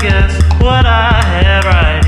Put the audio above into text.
guess what I have right.